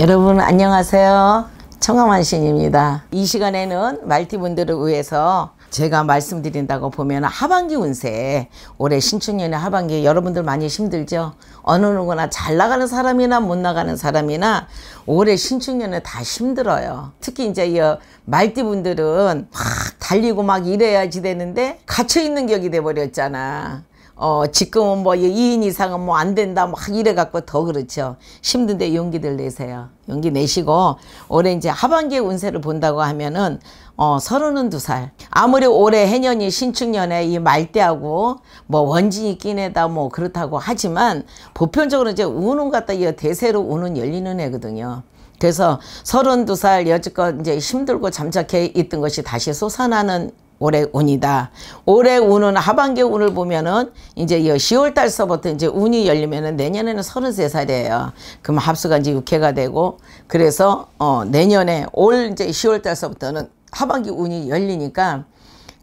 여러분 안녕하세요. 청강만신입니다. 이 시간에는 말티분들을 위해서 제가 말씀드린다고 보면 하반기 운세 올해 신축년의 하반기 여러분들 많이 힘들죠 어느 누구나 잘 나가는 사람이나 못 나가는 사람이나 올해 신축년에 다 힘들어요 특히 이제 이 말띠분들은 막 달리고 막 일해야지 되는데 갇혀있는 격이 돼버렸잖아 어, 지금은 뭐 2인 이상은 뭐 안 된다 막 이래 갖고 더 그렇죠. 힘든데 용기들 내세요. 용기 내시고 올해 이제 하반기 운세를 본다고 하면은 어, 32살. 아무리 올해 해년이 신축년에 이 말대하고 뭐 원진이 끼네다 뭐 그렇다고 하지만 보편적으로 이제 우는 갖다 이 대세로 우는 열리는 애거든요. 그래서 32살 여지껏 이제 힘들고 잠자케 있던 것이 다시 솟아나는 올해 운이다. 올해 운은 하반기 운을 보면은 이제 10월 달서부터 이제 운이 열리면은 내년에는 33살이에요. 그럼 합수가 이제 6회가 되고 그래서 어 내년에 올 이제 10월 달서부터는 하반기 운이 열리니까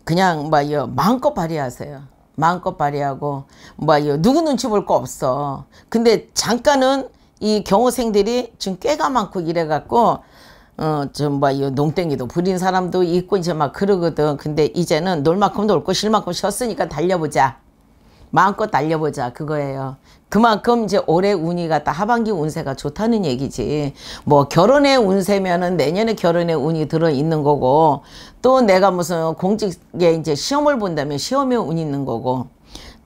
그냥 뭐 마음껏 발휘하세요. 마음껏 발휘하고 뭐 누구 눈치 볼 거 없어. 근데 잠깐은 이 경호생들이 지금 꽤가 많고 이래 갖고 어, 좀, 뭐, 이 농땡이도 부린 사람도 있고, 이제 막 그러거든. 근데 이제는 놀 만큼 놀고, 쉴 만큼 쉬었으니까 달려보자. 마음껏 달려보자. 그거예요. 그만큼 이제 올해 운이 갔다 하반기 운세가 좋다는 얘기지. 뭐, 결혼의 운세면은 내년에 결혼의 운이 들어 있는 거고, 또 내가 무슨 공직에 이제 시험을 본다면 시험에 운이 있는 거고,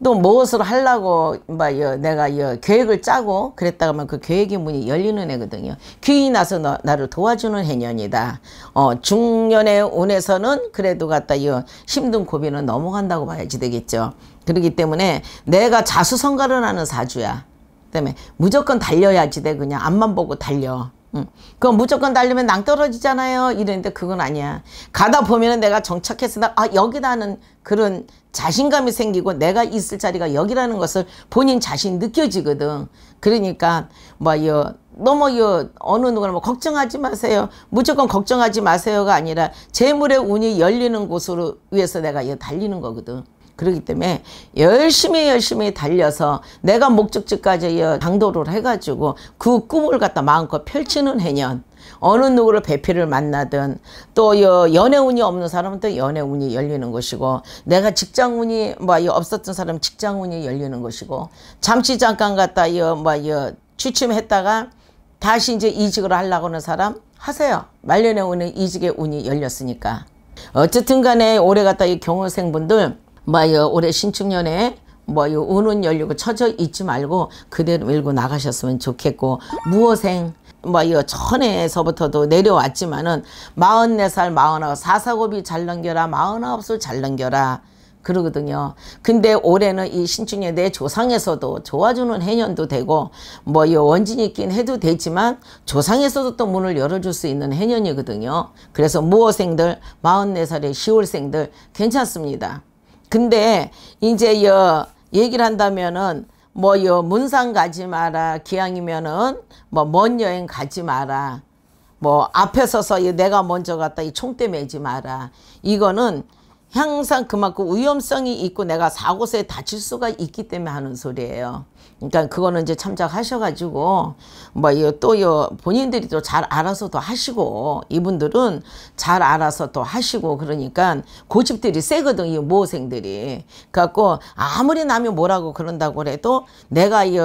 또 무엇을 하려고 뭐 내가 계획을 짜고 그랬다 하면 그 계획의 문이 열리는 애거든요. 귀인이 나서 너, 나를 도와주는 해년이다. 어, 중년의 운에서는 그래도 갖다 이 힘든 고비는 넘어간다고 봐야지 되겠죠. 그렇기 때문에 내가 자수성가를 하는 사주야. 때문에 무조건 달려야지 돼 그냥 앞만 보고 달려. 응. 그건 무조건 달리면 낭떨어지잖아요. 이랬는데 그건 아니야. 가다 보면 은 내가 정착해서 나, 아, 여기다는 그런 자신감이 생기고 내가 있을 자리가 여기라는 것을 본인 자신 느껴지거든. 그러니까, 뭐, 여, 너무 여, 어느 누구나 뭐 걱정하지 마세요. 무조건 걱정하지 마세요가 아니라 재물의 운이 열리는 곳으로 위해서 내가 여 달리는 거거든. 그렇기 때문에 열심히 열심히 달려서 내가 목적지까지 당도를 해가지고 그 꿈을 갖다 마음껏 펼치는 해년 어느 누구를 배필을 만나든 또 연애운이 없는 사람은 또 연애운이 열리는 것이고 내가 직장운이 뭐 없었던 사람 직장운이 열리는 것이고 잠시 잠깐 갔다 뭐 취침했다가 다시 이제 이직을 하려고 하는 사람 하세요. 말년에 오는 이직의 운이 열렸으니까. 어쨌든 간에 올해 갔다 이 경호생분들 뭐요 올해 신축년에 뭐요 운은 열리고 처져 있지 말고 그대로 밀고 나가셨으면 좋겠고 무어생 뭐요 전에서부터도 내려왔지만은 44살 49 사사고비 잘 넘겨라 49술 잘 넘겨라 그러거든요. 근데 올해는 이 신축년 내 조상에서도 도와주는 해년도 되고 뭐 원진이 있긴 해도 되지만 조상에서도 또 문을 열어줄 수 있는 해년이거든요. 그래서 무어생들 44살의 10월생들 괜찮습니다. 근데 이제 여 얘기를 한다면은 뭐 여 문상 가지 마라 기왕이면은 뭐 먼 여행 가지 마라 뭐 앞에 서서 내가 먼저 갔다 이 총대 매지 마라. 이거는 항상 그만큼 위험성이 있고 내가 사고서에 다칠 수가 있기 때문에 하는 소리예요. 그러니까 그거는 이제 참작하셔가지고 뭐 또요 본인들이 또 잘 알아서 도 하시고 이분들은 잘 알아서 또 하시고 그러니까 고집들이 세거든 이 모생들이. 그래갖고 아무리 남이 뭐라고 그런다고 그래도 내가 이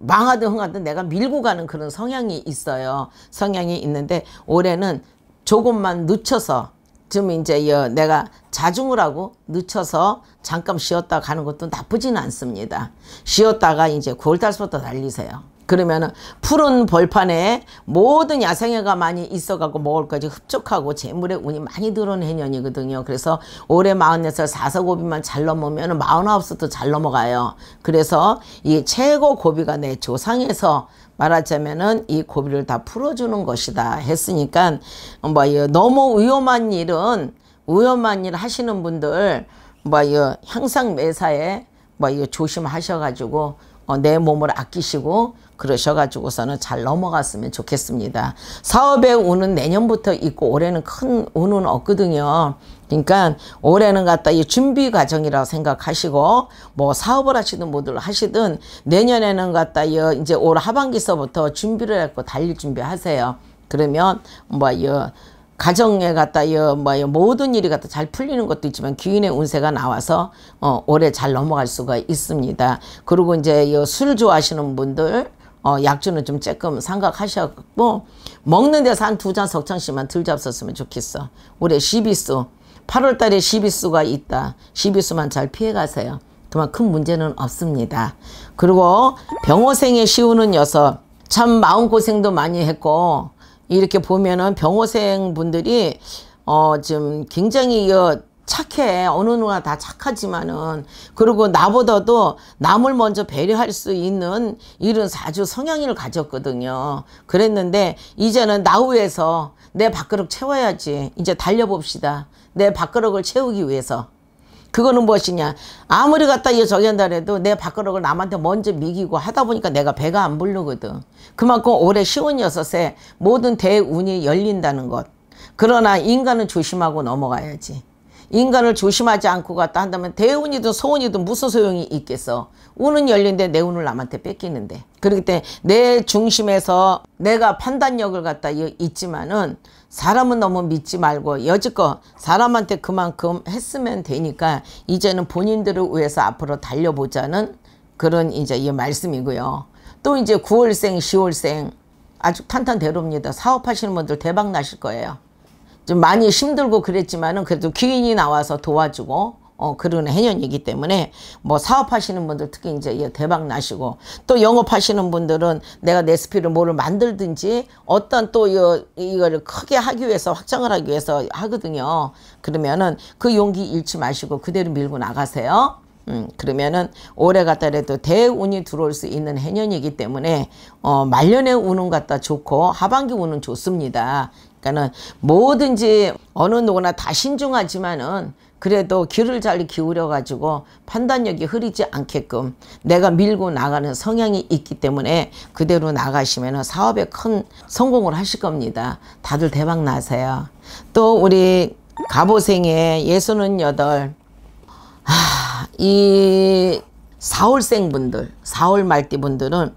망하든 흥하든 내가 밀고 가는 그런 성향이 있어요. 성향이 있는데 올해는 조금만 늦춰서 좀 이제 내가 자중을 하고 늦춰서 잠깐 쉬었다 가는 것도 나쁘지는 않습니다. 쉬었다가 이제 9월달부터 달리세요. 그러면은 푸른 벌판에 모든 야생애가 많이 있어가고 먹을 것이 흡족하고 재물의 운이 많이 들어오는 해년이거든요. 그래서 올해 44살 사서고비만 잘 넘으면 49살도 잘 넘어가요. 그래서 이 최고 고비가 내 조상에서 말하자면은 이 고비를 다 풀어주는 것이다 했으니까 뭐 너무 위험한 일은 위험한 일 하시는 분들 뭐 항상 매사에 뭐 조심하셔가지고 어, 내 몸을 아끼시고 그러셔가지고서는 잘 넘어갔으면 좋겠습니다. 사업의 운은 내년부터 있고 올해는 큰 운은 없거든요. 그러니까 올해는 갖다 이 준비 과정이라고 생각하시고 뭐 사업을 하시든 뭐들 하시든 내년에는 갖다 이제 올 하반기서부터 준비를 했고 달릴 준비하세요. 그러면 뭐이 가정에 갖다 뭐 모든 일이 갖다 잘 풀리는 것도 있지만 귀인의 운세가 나와서 어 올해 잘 넘어갈 수가 있습니다. 그리고 이제 술 좋아하시는 분들 어, 약주는 좀 조금 생각하셨고 먹는 데서 한 두 잔 석창씩만 들 잡섰으면 좋겠어. 올해 시비수 8월 달에 시비수가 있다. 시비수만 잘 피해가세요. 그만 큰 문제는 없습니다. 그리고 병호생에 시우는 녀석 참 마음고생도 많이 했고 이렇게 보면은 병호생 분들이 어 지금 굉장히 어, 착해. 어느 누가 다 착하지만은. 그리고 나보다도 남을 먼저 배려할 수 있는 이런 사주 성향을 가졌거든요. 그랬는데 이제는 나후에서 내 밥그릇 채워야지. 이제 달려봅시다. 내 밥그릇을 채우기 위해서 그거는 무엇이냐? 아무리 갖다 이 저기 한다 해도 내 밥그릇을 남한테 먼저 미기고 하다 보니까 내가 배가 안 부르거든. 그만큼 올해 쉬운 여섯에 모든 대운이 열린다는 것. 그러나 인간은 조심하고 넘어가야지 인간을 조심하지 않고 갔다 한다면 대운이든 소운이든 무슨 소용이 있겠어. 운은 열린데 내 운을 남한테 뺏기는데. 그렇기 때문에 내 중심에서 내가 판단력을 갖다 있지만은 사람은 너무 믿지 말고 여지껏 사람한테 그만큼 했으면 되니까 이제는 본인들을 위해서 앞으로 달려보자는 그런 이제 이 말씀이고요. 또 이제 9월생, 10월생 아주 탄탄대로입니다. 사업하시는 분들 대박 나실 거예요. 좀 많이 힘들고 그랬지만은 그래도 귀인이 나와서 도와주고 어, 그런 해년이기 때문에 뭐 사업하시는 분들 특히 이제 대박 나시고 또 영업하시는 분들은 내가 레시피를 뭐를 만들든지 어떤 또 이, 이거를 크게 하기 위해서 확장을 하기 위해서 하거든요. 그러면은 그 용기 잃지 마시고 그대로 밀고 나가세요. 음, 그러면은 올해 갖다라도 대운이 들어올 수 있는 해년이기 때문에 어, 말년에 우는 갖다 좋고 하반기 우는 좋습니다. 그러니까는 뭐든지 어느 누구나 다 신중하지만은 그래도 귀를 잘 기울여 가지고 판단력이 흐리지 않게끔 내가 밀고 나가는 성향이 있기 때문에 그대로 나가시면 사업에 큰 성공을 하실 겁니다. 다들 대박 나세요. 또 우리 갑오생의 예수는 여덟 하, 이 4월생 분들 4월 말띠 분들은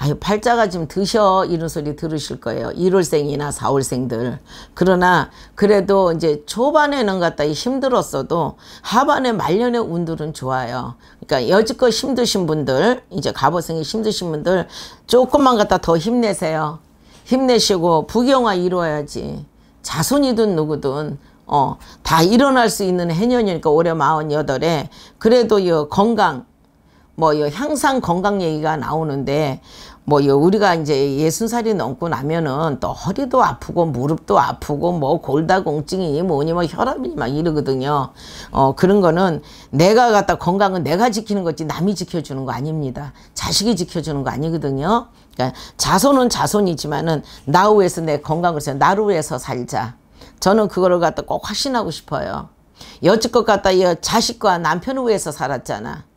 아유 팔자가 좀 드셔 이런 소리 들으실 거예요. 1월생이나 4월생들. 그러나 그래도 이제 초반에는 갖다 힘들었어도 하반에 말년의 운들은 좋아요. 그러니까 여지껏 힘드신 분들 이제 갑오생이 힘드신 분들 조금만 갖다 더 힘내세요. 힘내시고 부경화 이루어야지. 자손이든 누구든 어, 다 일어날 수 있는 해년이니까 올해 48에 그래도 이 건강 뭐 향상 건강 얘기가 나오는데 뭐 우리가 이제 예순 살이 넘고 나면은 또 허리도 아프고 무릎도 아프고 뭐 골다공증이 뭐니 뭐 혈압이 막 이러거든요. 어 그런 거는 내가 갖다 건강은 내가 지키는 거지 남이 지켜주는 거 아닙니다. 자식이 지켜주는 거 아니거든요. 그러니까 자손은 자손이지만은 나 위해서 내 건강을 서 나를 위해서 살자. 저는 그거를 갖다 꼭 확신하고 싶어요. 여지껏 갖다 자식과 남편을 위해서 살았잖아.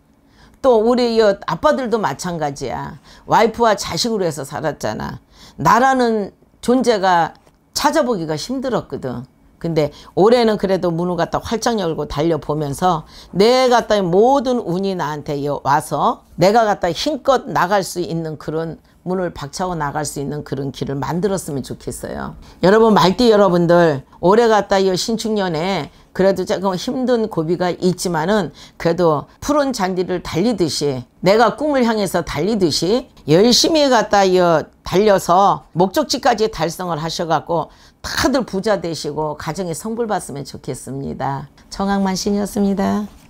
또 우리 아빠들도 마찬가지야. 와이프와 자식으로 해서 살았잖아. 나라는 존재가 찾아보기가 힘들었거든. 근데 올해는 그래도 문을 갖다 활짝 열고 달려보면서 내가 갖다 모든 운이 나한테 와서 내가 갖다 힘껏 나갈 수 있는 그런 문을 박차고 나갈 수 있는 그런 길을 만들었으면 좋겠어요. 여러분 말띠 여러분들 올해 갔다 이 신축년에 그래도 조금 힘든 고비가 있지만은 그래도 푸른 잔디를 달리듯이 내가 꿈을 향해서 달리듯이 열심히 갔다 이 달려서 목적지까지 달성을 하셔갖고 다들 부자 되시고 가정에 성불 받으면 좋겠습니다. 정학만 신이었습니다.